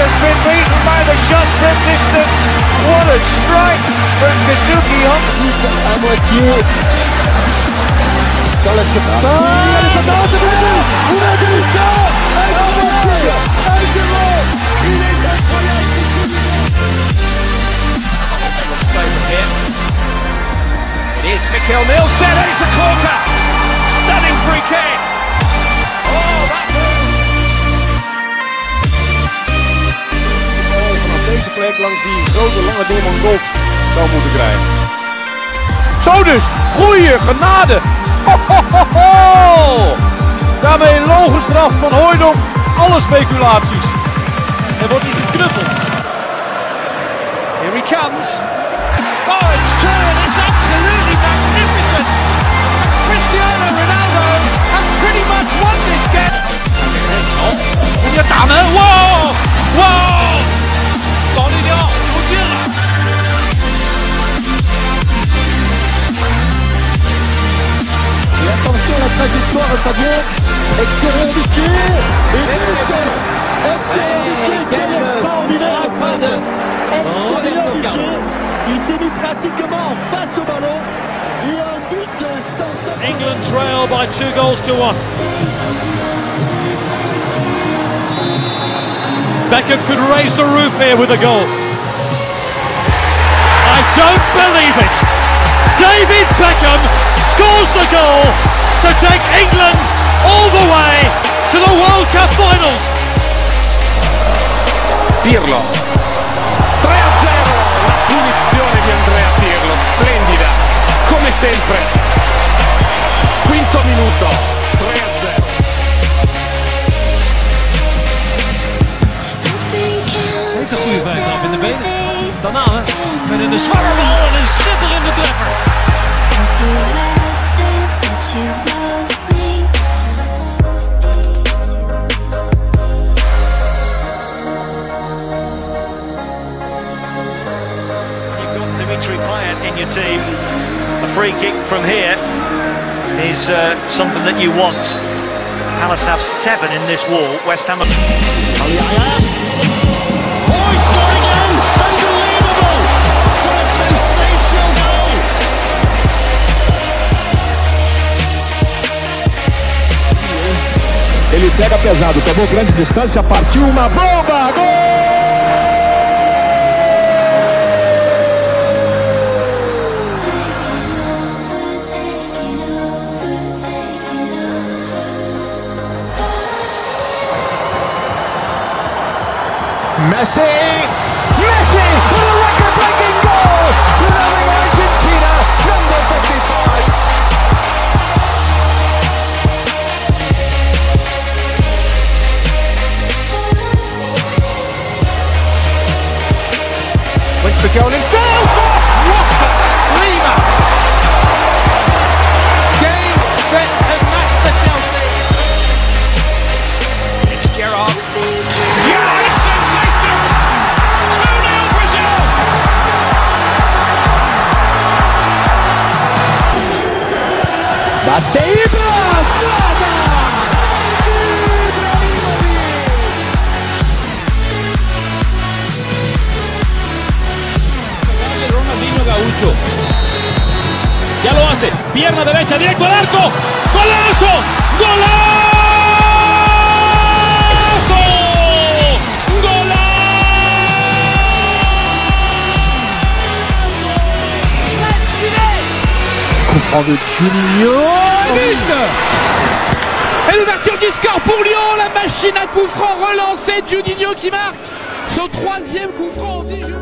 has been beaten by the shot from distance. What a strike from Kazuki Hong. À moitié. Dans la surface. Ah, elle langs die grote lange doelman Gold zou moeten krijgen. Zo dus, goeie genade. Ho, ho, ho, ho. Daarmee een logische straf van Hooydonk. Alle speculaties. Er wordt niet geknuffeld. Here he comes. Il s'est mis pratiquement face au ballon et un but sensationnel England trail by two goals to one. Beckham could raise the roof here with a goal. I don't believe it. David Beckham scores the goal to take England all the way to the World Cup finals. Pirlo. 3 0. La punizione di Andrea Pirlo. Splendida. Come sempre. Quinto minuto. 3 a 0. Heeft een goede bijtrap in de benen. Danane met een zware bal en een schitterende treffer. Dimitri Payet in your team. A free kick from here is uh, something that you want. Palace have seven in this wall. West Ham. Ele pega pesado, tomou grande distância, partiu uma bomba! Gol! Messi Slava! Ronaldinho Gaucho. Ya lo hace. Pierna derecha, directo al arco. ¡Golazo! ¡Golazo! De Juninho! Et l'ouverture du score pour Lyon, la machine à coup franc relancée, Juninho qui marque son troisième coup franc en 10 jours.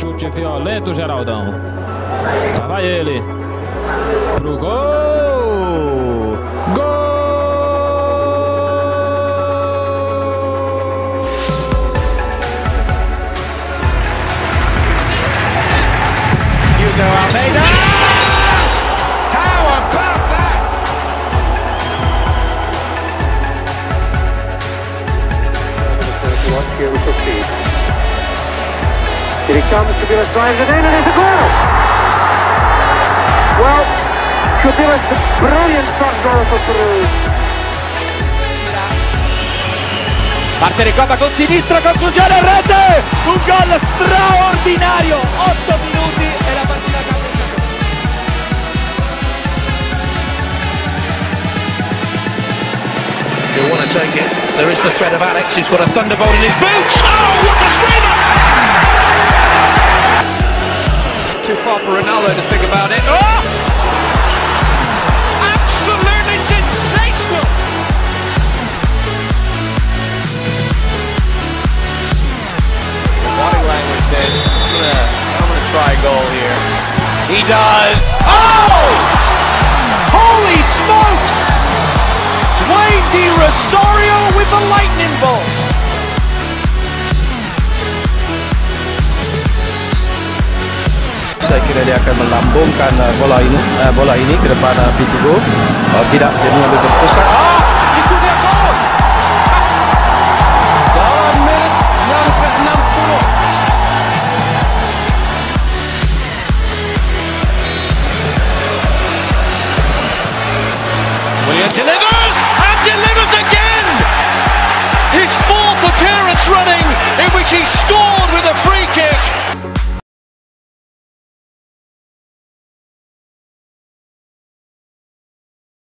Chute violento, Geraldão. Lá vai ele. Pro gol! Here he comes, Kabilas drives it in, and it's a goal! Well, Kabilas, a brilliant shot goal for Peru. Parte Recoba con sinistra, conclusione a rete! Un gol straordinario! 8 minuti take it. There is the threat of Alex. He's got a thunderbolt in his boots. Oh, what a screamer! Too far for Ronaldo to think about it. Oh! Absolutely sensational! The body language says, I'm gonna try a goal here. He does! Di Rosario with the lightning bolt! saya kira dia akan melambungkan uh, bola ini uh, bola ini ke depan uh, pintu gol uh, tidak dia mengambil keputusan. Ah,